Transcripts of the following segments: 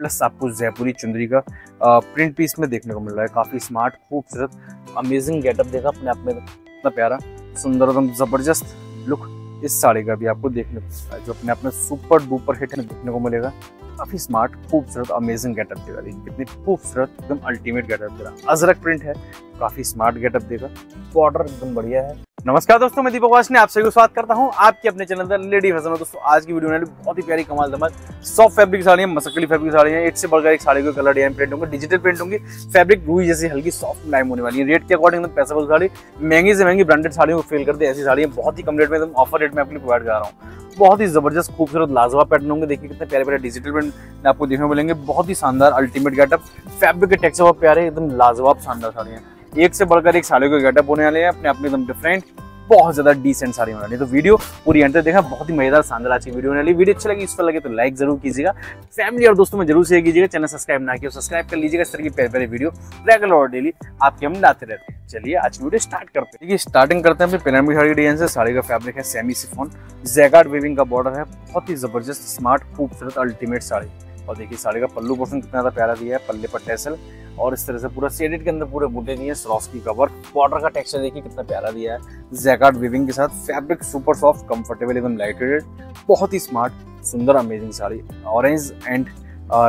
Plus आपको जयपुरी चुंदरी का प्रिंट पीस में देखने को मिल रहा है। काफ़ी स्मार्ट खूबसूरत अमेजिंग गेटअप देखा अपने आप में। इतना प्यारा, सुंदर एकदम ज़बरदस्त लुक इस साड़ी का भी आपको देखने को मिलता है, जो अपने आप में सुपर डुपर हिट देखने को मिलेगा। काफ़ी स्मार्ट खूबसूरत अमेजिंग गेटअप देगा। देखिए कितनी खूबसूरत, एकदम अल्टीमेट गेटअप देगा। अजरक प्रिंट है, काफ़ी स्मार्ट गेटअप देगा। बॉर्डर एकदम बढ़िया है। नमस्कार दोस्तों, मैं दीपक वाश ने आप सभी को स्वागत करता हूँ आपके अपने चैनल पर लेडी फ़ैशन में। दोस्तों, आज की वीडियो में बहुत ही प्यारी कमाल धमाल सॉफ्ट फैब्रिक साड़ी है मसकली फैब्रिक साड़ी है एक से बढ़कर एक साड़ी को कलर डिज़ाइन प्रिंट होंगे डिजिटल प्रिंट होंगी फैब्रिक रूई जैसी हल्की सॉफ्ट लाइम होने वाली है। रेट के अकॉर्डिंग पैसा वाली साड़ी, महँगी से महँगी ब्रांडेड साड़ियों को फेल कर दे ऐसी साड़ी बहुत ही कम रेट में, एकदम ऑफ़र रेट में आपके प्रोवाइड कर रहा हूँ। बहुत ही ज़बरदस्त, खूबसूरत, लाजवाब पैटर्न होंगे, देखिए कितने प्यारे प्यारे डिजिटल प्रिंट आपको देखने को मिलेंगे, बहुत ही शानदार अल्टीमेट गेटअप फैब्रिक के टेक्सचर बहुत प्यारे, एकदम लाजवाब शानदार साड़ी है एक से बढ़कर एक साड़ी को गेटअप होने वाले हैं, अपने अपने एकदम डिफरेंट बहुत ज़्यादा डिसेंट साड़ी होने वाली तो वीडियो पूरी एंड तक देखा बहुत ही मज़ेदार शानदार अच्छी वीडियो होने वाली वीडियो अच्छी लगी इस पर लगे तो लाइक ज़रूर कीजिएगा। फैमिली और दोस्तों में ज़रूर शेयर कीजिएगा। चैनल सब्सक्राइब ना किया सब्सक्राइब कर लीजिएगा। इस तरह की पहले पहले वीडियो रेगुलर और डेली आपके हम लाते रहते हैं। चलिए आज वीडियो स्टार्ट करते हैं। देखिए स्टार्टिंग करते हैं पिरामिड साड़ी डिज़ाइन से। साड़ी का फैब्रिक है सेमी सिफोन जैगार्ड वेविंग का बॉर्डर है। बहुत ही ज़बरदस्त स्मार्ट खूबसूरत अल्टीमेट साड़ी। और देखिए, साड़ी का पल्लू पोर्सन कितना प्यारा दिया है, पल्ले पर टेसल और इस तरह से पूरा सेडेड के अंदर पूरे बूटे दिए की कवर बॉर्डर का टेक्सचर देखिए कितना प्यारा दिया है। जैकार्ड विविंग के साथ फैब्रिक सुपर सॉफ्ट कंफर्टेबल एकदम लाइट वेटेड बहुत ही स्मार्ट सुंदर amazing sari. Orange and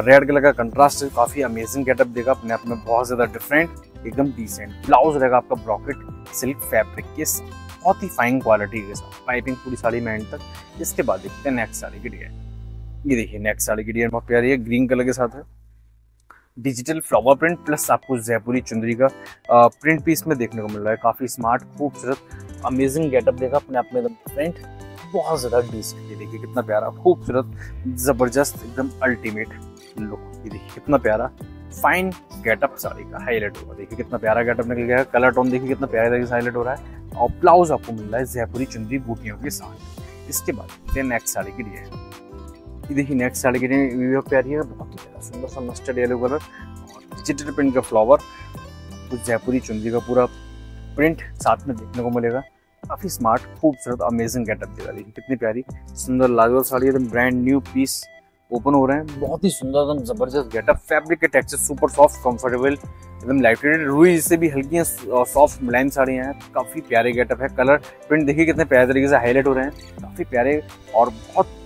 red colour का कंट्रास्ट काफ़ी अमेजिंग गेटअप देगा अपने आप में, बहुत ज़्यादा डिफरेंट एकदम डिसेंट ब्लाउज रहेगा आपका ब्रॉकेट सिल्क फैब्रिक के बहुत ही फाइन क्वालिटी के साथ। पाइपिंग पूरी साड़ी में एंड तक। इसके बाद देखते हैं नेक्स्ट साड़ी की डिज़ाइन ये देखिए नेक्स्ट साड़ी की डिज़ाइन बहुत प्यारी है ग्रीन कलर के साथ है। डिजिटल फ्लावर प्रिंट प्लस आपको जयपुरी चुंदरी का प्रिंट पीस में देखने को मिल रहा है। काफ़ी स्मार्ट खूबसूरत अमेजिंग गेटअप देखा अपने आप में। प्रिंट बहुत ज़्यादा डिसेंट देखिए, कितना प्यारा, खूबसूरत, ज़बरदस्त, एकदम अल्टीमेट लुक देखिए, कितना प्यारा फाइन गेटअप साड़ी का हाईलाइट होगा। देखिए, कितना प्यारा गेटअप निकल गया है। कलर टोन देखिए, कितना प्यारा तरीके हाईलाइट हो रहा है। और ब्लाउज आपको मिल रहा है जयपुरी चुंदरी बूटियों के साथ। इसके बाद नेक्स्ट साड़ी की ये देखिए नेक्स्ट साड़ी की वीडियो प्यारी है, बहुत ही ज़्यादा सुंदर सा mustard yellow colour digital print का फ्लावर कुछ जयपुरी चुंदी का पूरा प्रिंट साथ में देखने को मिलेगा। काफ़ी स्मार्ट खूबसूरत अमेजिंग गेटअप देगा। देखिए कितनी प्यारी, सुंदर लाजवाब साड़ी, एकदम ब्रांड न्यू पीस ओपन हो रहे हैं। बहुत ही सुंदर, एकदम ज़बरदस्त गेटअप फैब्रिक के टेक्सचर सुपर सॉफ्ट कंफर्टेबल एकदम लाइट वेटेड रुई से भी हल्की सॉफ्ट मुलायम साड़ियाँ हैं। काफ़ी प्यारे गेटअप है। कलर प्रिंट देखिए कितने प्यारे तरीके से हाईलाइट हो रहे हैं। काफ़ी प्यारे और बहुत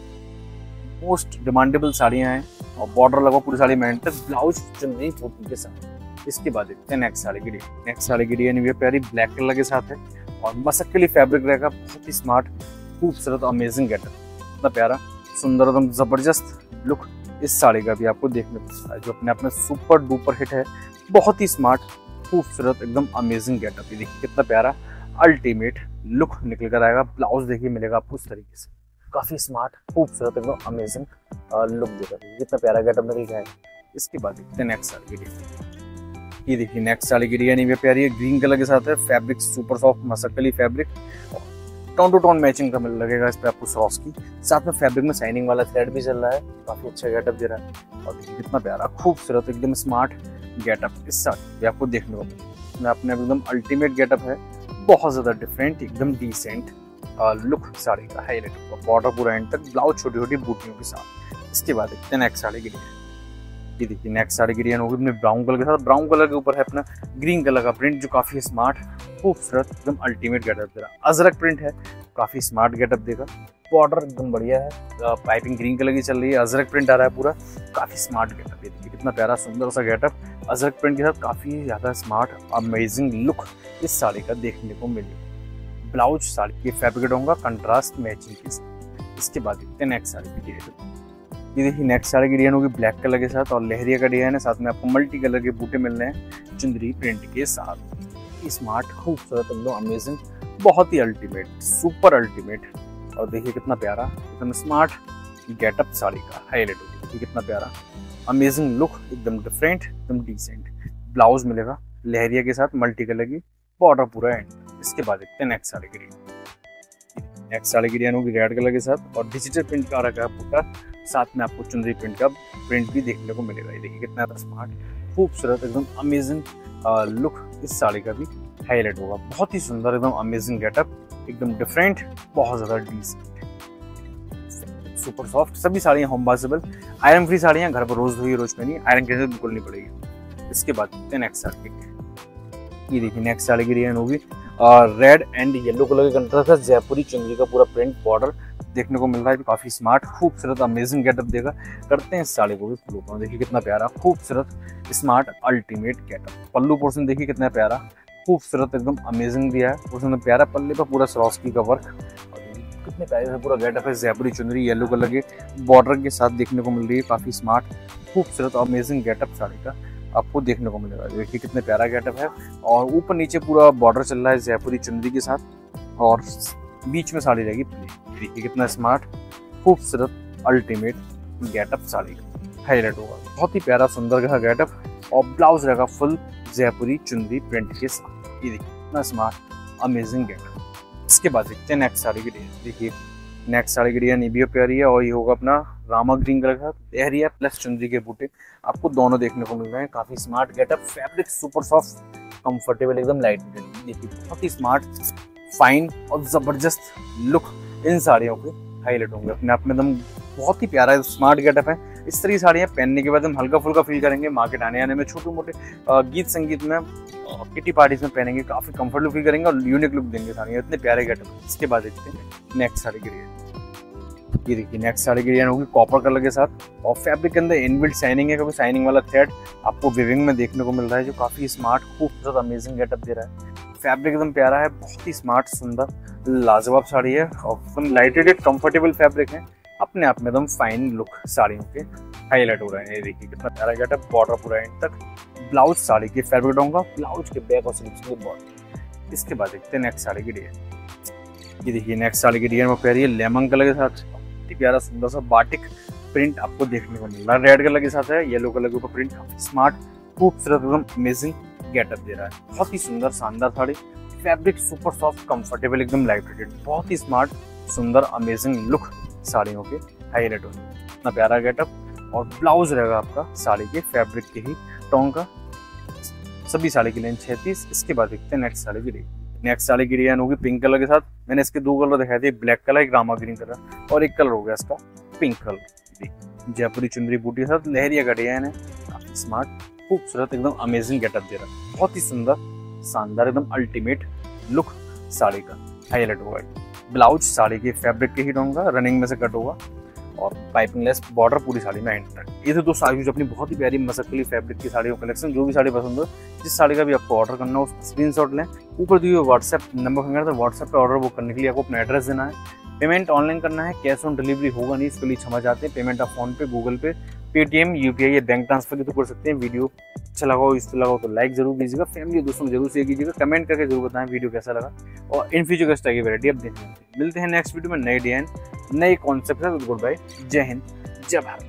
मोस्ट डिमांडेबल साड़ियाँ हैं और बॉर्डर लगा पूरी साड़ी में तक ब्लाउज चुनरी फ़ोटो के साथ। इसके बाद देखते हैं नेक्स्ट साड़ी की डी नेक्स्ट साड़ी की डिज़ाइन ये प्यारी ब्लैक कलर के साथ है और मसक्कली फैब्रिक रहेगा, बहुत ही स्मार्ट खूबसूरत अमेजिंग गेटअप इतना प्यारा, सुंदर एकदम ज़बरदस्त लुक इस साड़ी का भी आपको देखने को मिलता है, जो अपने आप में सुपर डुपर हिट है। बहुत ही स्मार्ट खूबसूरत, एकदम अमेजिंग गेटअप ये देखिए कितना प्यारा अल्टीमेट लुक निकल कर आएगा। ब्लाउज देखिए मिलेगा आपको उस तरीके से। काफ़ी स्मार्ट खूबसूरत, एकदम अमेजिंग लुक देगा कितना प्यारा गेटअप निकल गया है। इसके बाद देखते हैं नेक्स्ट साड़ी की डिज़ाइन ये देखिए नेक्स्ट साड़ी की डिज़ाइन ये प्यारी है। ग्रीन कलर के साथ है। Fabric super soft Masakali fabric tone to tone matching का मिल लगेगा इस पर आपको सॉस की। साथ में फैब्रिक में साइनिंग वाला थ्रेड भी चल रहा है। काफ़ी अच्छा गेटअप दे रहा है। और देखिए, कितना प्यारा, खूबसूरत, एकदम स्मार्ट गेटअप इस साड़ी ये आपको देखने को मिलेगा। अपने एकदम अल्टीमेट गेटअप है। बहुत ज़्यादा डिफरेंट एकदम डिसेंट लुक साड़ी का हाईलाइट होगा बॉर्डर पूरा एंड तक ब्लाउज छोटी छोटी बूटियों के साथ। इसके बाद देखते हैं नेक्स्ट साड़ी की ये देखिए नेक्स्ट साड़ी डिज़ाइन होगी अपने ब्राउन कलर के साथ। ब्राउन कलर के ऊपर है अपना ग्रीन कलर का प्रिंट जो काफ़ी स्मार्ट खूबसूरत, एकदम अल्टीमेट गेटअप दे रहा अजरक प्रिंट है, काफ़ी स्मार्ट गेटअप देगा। बॉर्डर एकदम बढ़िया है। पाइपिंग ग्रीन कलर की चल रही है। अजरक प्रिंट आ रहा है पूरा। काफ़ी स्मार्ट गेटअप ये देखिए, कितना प्यारा, सुंदर सा गेटअप अजरक प्रिंट के साथ काफ़ी ज़्यादा स्मार्ट अमेजिंग लुक इस साड़ी का देखने को मिलेगा। ब्लाउज साड़ी ये फैब्रिक होगा कंट्रास्ट मैचिंग के साथ इसके बाद देखते हैं नेक्स्ट साड़ी की डिज़ाइन ये देखिए नेक्स्ट साड़ी की डिज़ाइन होगी ब्लैक कलर के साथ और लहरिया का डिज़ाइन है। साथ में आपको मल्टी कलर के बूटे मिल रहे हैं चुंदरी प्रिंट के साथ। स्मार्ट खूबसूरत एकदम अमेजिंग बहुत ही अल्टीमेट सुपर अल्टीमेट और देखिए कितना प्यारा, एकदम स्मार्ट गेटअप साड़ी का हाईलाइट होगी। कितना प्यारा। अमेजिंग लुक एकदम डिफरेंट एकदम डिसेंट ब्लाउज मिलेगा लहरिया के साथ मल्टी कलर की बॉर्डर पूरा एंड इसके बाद देखते हैं next sari design next sari design होगी रेड कलर के साथ और डिजिटल प्रिंट का रखा है पूरा साथ में आपको चुंदरी प्रिंट का प्रिंट भी देखने को मिलेगा। ये देखिए कितना स्मार्ट खूबसूरत, एकदम अमेजिंग लुक इस साड़ी का भी हाईलाइट होगा। बहुत ही सुंदर, एकदम अमेजिंग गेटअप एकदम डिफरेंट बहुत ज़्यादा डिसेंट सुपर सॉफ्ट सभी साड़ियाँ होम वॉशेबल आयरन फ्री साड़ियाँ, घर पर रोज धोई, रोज पहनी आयरन की बिल्कुल नहीं पड़ेगी। इसके बाद नेक्स्ट साड़ी ये देखिए नेक्स्ट साड़ी की डिज़ाइन होगी। रेड एंड येलो कलर के कंट्रास्ट है। जयपुरी चुनरी का पूरा प्रिंट बॉर्डर देखने को मिल रहा है। काफ़ी स्मार्ट खूबसूरत अमेजिंग गेटअप देगा। करते हैं साड़ी को भी फुल देखिए कितना प्यारा, खूबसूरत स्मार्ट अल्टीमेट गेटअप पल्लू पोर्सन देखिए कितना प्यारा, खूबसूरत, एकदम अमेजिंग दिया है। उसमें प्यारा पल्ले पर पूरा सरोस्की का वर्क कितने प्यारे से पूरा गेटअप है। जयपुरी चुनरी, येलो कलर के बॉर्डर के साथ देखने को मिल रही है। काफ़ी स्मार्ट खूबसूरत अमेजिंग गेटअप साड़ी का। आपको देखने को मिलेगा। देखिए कितने प्यारा गेटअप है और ऊपर नीचे पूरा बॉर्डर चल रहा है जयपुरी चुनरी के साथ और बीच में साड़ी रहेगी देखिए कितना स्मार्ट, खूबसूरत अल्टीमेट गेटअप साड़ी। हाईलाइट होगा। बहुत ही प्यारा, सुंदर का गेटअप और ब्लाउज रहेगा फुल जयपुरी चुनरी प्रिंट के साथ। ये देखिए कितना स्मार्ट अमेजिंग गेटअप। इसके बाद देखते हैं नेक्स्ट साड़ी की डिज़ाइन देखिए नेक्स्ट साड़ी की डिज़ाइन ये भी प्यारी है और ये होगा अपना रामा ग्रीन कलर का एहरिया प्लस चुंदरी के बूटे। आपको दोनों देखने को मिल रहे हैं। काफ़ी smart getup fabric super soft comfortable एकदम लाइट देखिए, बहुत ही स्मार्ट फाइन और ज़बरदस्त लुक इन साड़ियों के हाईलाइट होंगे। अपने आप में एकदम बहुत ही प्यारा स्मार्ट गेटअप है। इस तरह की साड़ियाँ पहनने के बाद हम हल्का फुल्का फील करेंगे मार्केट आने आने में। छोटे मोटे गीत संगीत में किटी पार्टीज़ में पहनेंगे, काफ़ी कंफर्टेबल फील करेंगे और यूनिक लुक देंगे साड़ियाँ। इतने प्यारे गेटअप इसके बाद देखते हैं नेक्स्ट साड़ी के लिए। ये देखिए नेक्स्ट साड़ी की डिज़ाइन होगी कॉपर कलर के साथ। और फैब्रिक के अंदर इनबिल्ट साइनिंग है, क्योंकि शाइनिंग वाला थ्रेड आपको विविंग में देखने को मिल रहा है, जो काफ़ी स्मार्ट खूबसूरत अमेजिंग गेटअप दे रहा है। फैब्रिक एकदम प्यारा है, बहुत ही स्मार्ट सुंदर, लाजवाब साड़ी है, और एकदम लाइट वेटेड कंफर्टेबल फैब्रिक है। अपने आप में एकदम फाइन लुक साड़ियों के हाईलाइट हो रहे हैं। ये देखिए, कितना प्यारा गेटअप बॉर्डर पूरा एंड तक। ब्लाउज साड़ी की फैब्रिक डाऊँगा ब्लाउज के बैक और स्लीव्स के बॉर्डर इसके बाद देखते हैं नेक्स्ट साड़ी की डिज़ाइन ये देखिए नेक्स्ट साड़ी की डिज़ाइन वो प्यारी है लेमन कलर के साथ। बहुत ही प्यारा सुंदर सा बाटिक प्रिंट आपको देखने को मिल रहा है। रेड कलर के साथ है येलो कलर के ऊपर प्रिंट स्मार्ट खूबसूरत एकदम अमेजिंग गेटअप दे रहा है। बहुत ही सुंदर, शानदार sari. Fabric super soft comfortable एकदम लाइट वेटेड बहुत ही स्मार्ट सुंदर अमेजिंग लुक साड़ियों के हाईलाइट होंगे इतना प्यारा गेटअप और ब्लाउज रहेगा आपका साड़ी के फैब्रिक के ही, टोंग का। सभी साड़ी की लेंथ छत्तीस, इसके बाद देखते हैं नेक्स्ट साड़ी की रेट नेक्स्ट साड़ी की डिज़ाइन होगी पिंक कलर के साथ। मैंने इसके दो कलर दिखाए थे ब्लैक कलर एक रामा ग्रीन कलर और एक कलर हो गया इसका पिंक कलर जयपुरी चुंदरी बूटी के साथ लहरिया का डिज़ाइन है काफ़ी स्मार्ट खूबसूरत, एकदम अमेजिंग गेटअप दे रहा है। बहुत ही सुंदर, शानदार, एकदम अल्टीमेट लुक साड़ी का। हाईलाइट होगा ब्लाउज साड़ी के फैब्रिक के ही होगा रनिंग में से कट होगा। और पाइपिंग लेस बॉर्डर पूरी साड़ी में एंटर ये थे दो आज जो अपनी बहुत ही प्यारी मसकली फैब्रिक की साड़ियों कलेक्शन जो भी साड़ी पसंद हो, जिस साड़ी का भी आपको ऑर्डर करना हो स्क्रीन शॉट लें। ऊपर दिए हुए व्हाट्सएप नंबर फिंगर था व्हाट्सएप पर ऑर्डर बुक करने के लिए आपको अपना एड्रेस देना है। पेमेंट ऑनलाइन करना है कैश ऑन डिलीवरी होगा नहीं, इसके लिए क्षमा चाहते हैं। पेमेंट आप फ़ोन पे गूगल पे पेटीएम यू पी आई या बैंक ट्रांसफ़र की तो कर सकते हैं। वीडियो अच्छा लगाओ इस पर लगाओ तो लाइक ज़रूर कीजिएगा फैमिली दोस्तों ज़रूर शेयर कीजिएगा। कमेंट करके ज़रूर बताएँ वीडियो कैसा लगा। और इन फ्यूचर कैसे की वैरायटी अब देखने मिलते हैं नेक्स्ट वीडियो में। नए डिज़ाइन नए कॉन्सेप्ट है गुड बाय जय हिंद जय भारत